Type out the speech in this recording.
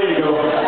you're to go.